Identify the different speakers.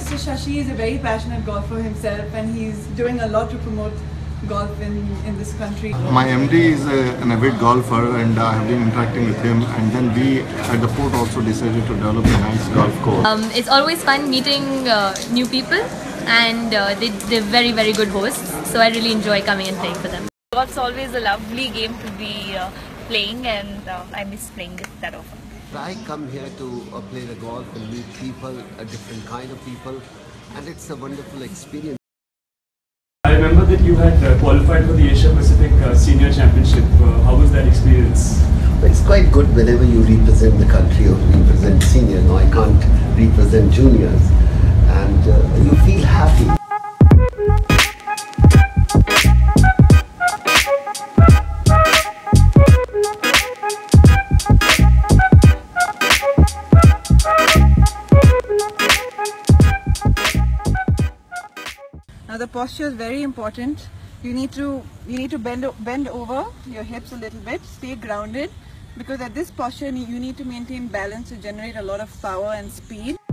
Speaker 1: Shashi is a very passionate golfer himself and he's doing a lot to promote golf in, in this country.
Speaker 2: My MD is a, an avid golfer and I have been interacting with him and then we at the port also decided to develop a nice golf course.
Speaker 3: Um, it's always fun meeting uh, new people and uh, they, they're very very good hosts so I really enjoy coming and playing for them.
Speaker 4: Golf's always a lovely game to be uh, playing and uh, I miss playing it that often.
Speaker 5: I come here to uh, play the golf and meet people, a different kind of people and it's a wonderful experience.
Speaker 6: I remember that you had uh, qualified for the Asia Pacific uh, Senior Championship. Uh, how was that experience?
Speaker 5: It's quite good whenever you represent the country or represent senior. No, I can't represent juniors and uh, you feel happy.
Speaker 1: Now the posture is very important. You need to you need to bend bend over your hips a little bit, stay grounded because at this posture you need to maintain balance to generate a lot of power and speed.